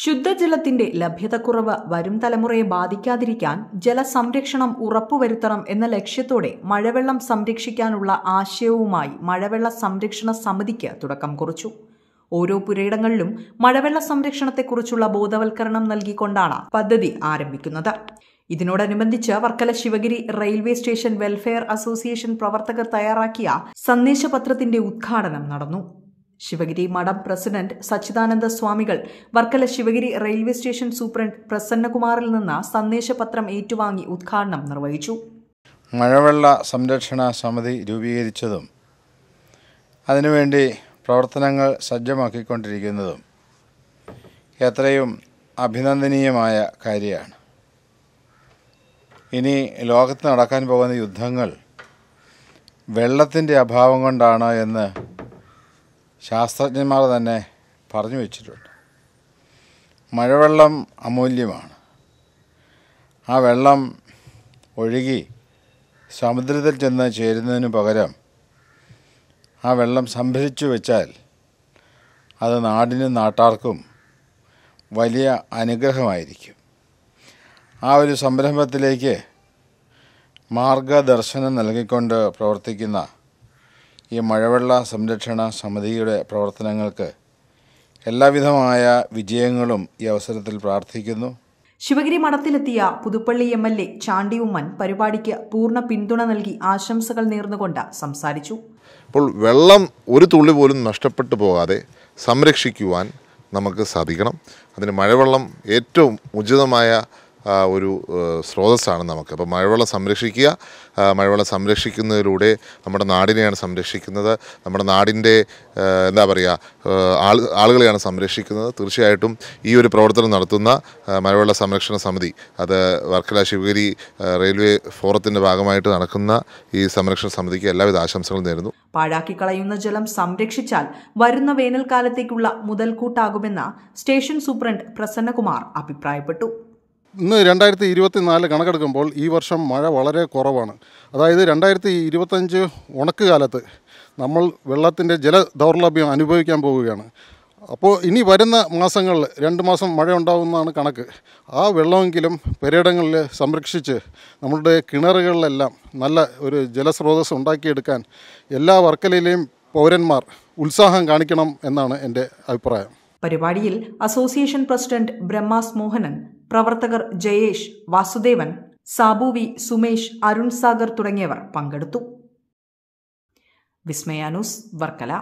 ശുദ്ധജലത്തിന്റെ ലഭ്യതക്കുറവ് വരും തലമുറയെ ബാധിക്കാതിരിക്കാൻ ജലസംരക്ഷണം ഉറപ്പുവരുത്തണം എന്ന ലക്ഷ്യത്തോടെ മഴവെള്ളം സംരക്ഷിക്കാനുള്ള ആശയവുമായി മഴവെള്ള സംരക്ഷണ സമിതിക്ക് തുടക്കം കുറിച്ചു. ഓരോ പുരയിടങ്ങളിലും മഴവെള്ള സംരക്ഷണത്തെക്കുറിച്ചുള്ള ബോധവൽക്കരണം നൽകിക്കൊണ്ടാണ് പദ്ധതി ആരംഭിക്കുന്നത്. ഇതിനോടനുബന്ധിച്ച് Varkala Sivagiri railway station welfare association പ്രവർത്തകർ തയ്യാറാക്കിയ സന്ദേശപത്രത്തിന്റെ ഉദ്ഘാടനം നടന്നു. ശിവഗിരി മഠം പ്രസിഡന്റ് സച്ചിദാനന്ദ സ്വാമികൾ Varkala Sivagiri railway station superintendent പ്രസന്നകുമാറിൽ നിന്ന് സന്ദേശപത്രം ഏറ്റുവാങ്ങി ഉദ്ഘാടനം നിർവഹിച്ചു. മഴവെള്ള സംരക്ഷണ സമിതി രൂപീകരിച്ചതും അതിനുവേണ്ടി പ്രവർത്തനങ്ങൾ സജ്ജമാക്കിക്കൊണ്ടിരിക്കുന്നതും എത്രയും അഭിനന്ദനീയമായ കാര്യമാണ്. ഇനി ലോകത്ത് നടക്കാൻ പോകുന്ന യുദ്ധങ്ങൾ വെള്ളത്തിന്റെ അഭാവം കൊണ്ടാണ് എന്ന് ശാസ്ത്രജ്ഞന്മാർ തന്നെ പറഞ്ഞു വച്ചിട്ടുണ്ട്. മഴവെള്ളം അമൂല്യമാണ്. ആ വെള്ളം ഒഴുകി സമുദ്രത്തിൽ ചെന്ന് ചേരുന്നതിന് പകരം ആ വെള്ളം സംഭരിച്ചു വെച്ചാൽ അത് നാടിനും നാട്ടാർക്കും വലിയ അനുഗ്രഹമായിരിക്കും. ആ ഒരു സംരംഭത്തിലേക്ക് മാർഗദർശനം നൽകിക്കൊണ്ട് പ്രവർത്തിക്കുന്ന ഈ മഴവെള്ള സംരക്ഷണ സമിതിയുടെ പ്രവർത്തനങ്ങൾക്ക് എല്ലാവിധമായ വിജയങ്ങളും ഈ അവസരത്തിൽ പ്രാർത്ഥിക്കുന്നു. Sivagiri മഠത്തിലെത്തിയ Puthuppally M L A Chandy Oommen പരിപാടിക്ക് പൂർണ പിന്തുണ നൽകി ആശംസകൾ നേർന്നുകൊണ്ട് സംസാരിച്ചു. അപ്പോൾ വെള്ളം ഒരു തുള്ളി പോലും നഷ്ടപ്പെട്ടു പോകാതെ സംരക്ഷിക്കുവാൻ നമുക്ക് സാധിക്കണം. അതിന് മഴവെള്ളം ഏറ്റവും ഉചിതമായ ഒരു സ്രോതസ്സാണ് നമുക്ക്. അപ്പോൾ മഴവെള്ളം സംരക്ഷിക്കുക. മഴവെള്ളം സംരക്ഷിക്കുന്നതിലൂടെ നമ്മുടെ നാടിനെയാണ് സംരക്ഷിക്കുന്നത്. നമ്മുടെ നാടിന്റെ എന്താ പറയുക ആൾ ആളുകളെയാണ് സംരക്ഷിക്കുന്നത്. തീർച്ചയായിട്ടും ഈ ഒരു പ്രവർത്തനം നടത്തുന്ന മഴവെള്ള സംരക്ഷണ സമിതി അത് വർക്കല ശിവഗിരി റെയിൽവേ ഫോറത്തിന്റെ ഭാഗമായിട്ട് നടക്കുന്ന ഈ സംരക്ഷണ സമിതിക്ക് എല്ലാവിധ ആശംസകളും നേരുന്നു. പാഴാക്കി കളയുന്ന ജലം സംരക്ഷിച്ചാൽ വരുന്ന വേനൽക്കാലത്തേക്കുള്ള മുതൽക്കൂട്ടാകുമെന്ന് സ്റ്റേഷൻ സൂപ്രണ്ട് പ്രസന്നകുമാർ അഭിപ്രായപ്പെട്ടു. ഇന്ന് രണ്ടായിരത്തി ഇരുപത്തി നാല് കണക്കെടുക്കുമ്പോൾ ഈ വർഷം മഴ വളരെ കുറവാണ്. അതായത് രണ്ടായിരത്തി ഇരുപത്തഞ്ച് ഉണക്ക് കാലത്ത് നമ്മൾ വെള്ളത്തിന്റെ ജല ദൗർലഭ്യം അനുഭവിക്കാൻ പോവുകയാണ്. അപ്പോൾ ഇനി വരുന്ന മാസങ്ങളിൽ രണ്ട് മാസം മഴ ഉണ്ടാകുന്നതാണ് കണക്ക്. ആ വെള്ളമെങ്കിലും പെരയിടങ്ങളിൽ സംരക്ഷിച്ച് നമ്മളുടെ കിണറുകളിലെല്ലാം നല്ല ഒരു ജലസ്രോതസ് ഉണ്ടാക്കിയെടുക്കാൻ എല്ലാ വർക്കലയിലെയും പൗരന്മാർ ഉത്സാഹം കാണിക്കണം എന്നാണ് എന്റെ അഭിപ്രായം. പരിപാടിയിൽ അസോസിയേഷൻ പ്രസിഡന്റ് ബ്രഹ്മാസ് മോഹനൻ പ്രവർത്തകർ ജയേഷ് വാസുദേവൻ സാബു വി സുമേഷ് അരുൺ സാഗർ തുടങ്ങിയവർ പങ്കെടുത്തു. വിസ്മയാനൂസ് വർക്കല.